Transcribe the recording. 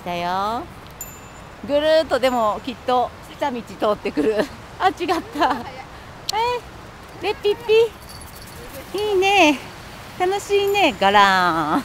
来たよ。ぐるっとでもきっと来た道通ってくる。あ違った。えレピッピ。いいね。楽しいね。ガラーン。